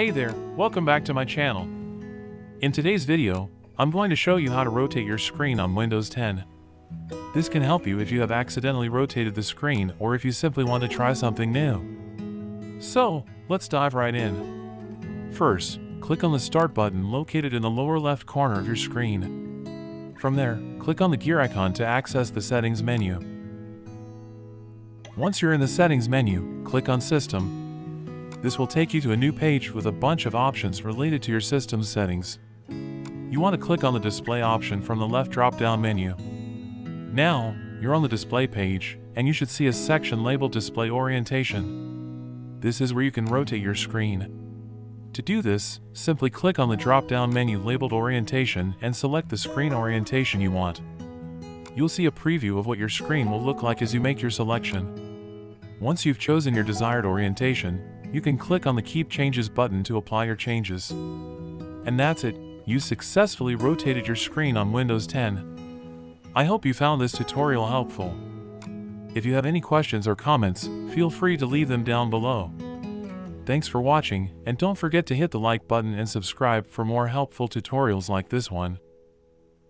Hey there, welcome back to my channel. In today's video, I'm going to show you how to rotate your screen on Windows 10. This can help you if you have accidentally rotated the screen or if you simply want to try something new. So, let's dive right in. First, click on the Start button located in the lower left corner of your screen. From there, click on the gear icon to access the Settings menu. Once you're in the Settings menu, click on System this will take you to a new page with a bunch of options related to your system settings. You want to click on the display option from the left drop-down menu. Now, you're on the display page, and you should see a section labeled Display Orientation. This is where you can rotate your screen. To do this, simply click on the drop-down menu labeled Orientation and select the screen orientation you want. You'll see a preview of what your screen will look like as you make your selection. Once you've chosen your desired orientation, you can click on the Keep Changes button to apply your changes. And that's it, you successfully rotated your screen on Windows 10. I hope you found this tutorial helpful. If you have any questions or comments, feel free to leave them down below. Thanks for watching, and don't forget to hit the like button and subscribe for more helpful tutorials like this one.